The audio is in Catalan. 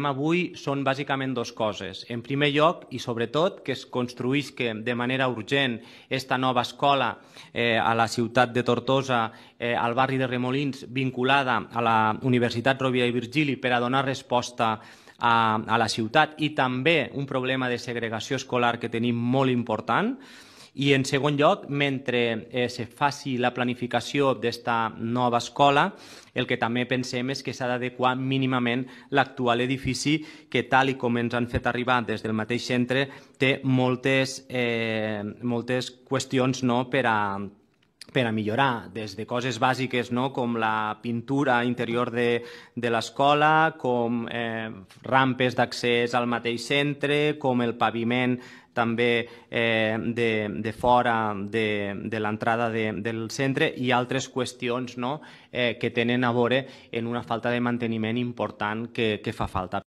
fem avui són bàsicament dues coses. En primer lloc, i sobretot, que es construïsca de manera urgent esta nova escola eh, a la ciutat de Tortosa, eh, al barri de Remolins, vinculada a la Universitat Rovira i Virgili per a donar resposta a, a la ciutat i també un problema de segregació escolar que tenim molt important. I, en segon lloc, mentre eh, se faci la planificació d'esta nova escola, el que també pensem és que s'ha d'adequar mínimament l'actual edifici que, tal i com ens han fet arribar des del mateix centre, té moltes, eh, moltes qüestions no, per a, per a millorar, des de coses bàsiques no? com la pintura interior de, de l'escola, com eh, rampes d'accés al mateix centre, com el paviment també eh, de, de fora de, de l'entrada de, del centre i altres qüestions no? eh, que tenen a veure en una falta de manteniment important que, que fa falta.